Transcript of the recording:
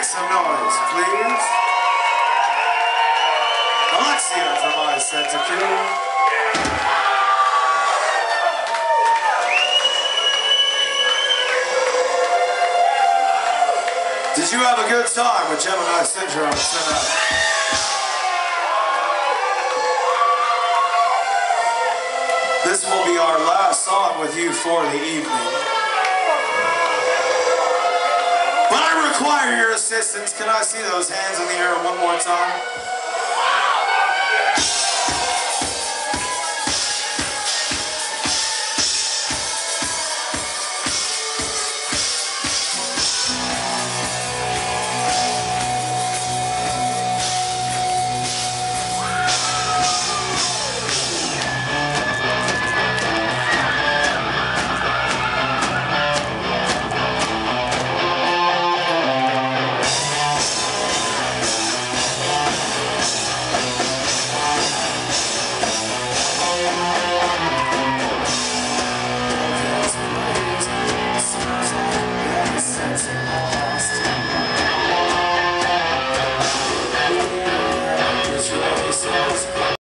Make some noise, please. Alexia from Set to Kill. Did you have a good time with Gemini Syndrome tonight? This will be our last song with you for the evening. Require your assistance. Can I see those hands in the air one more time?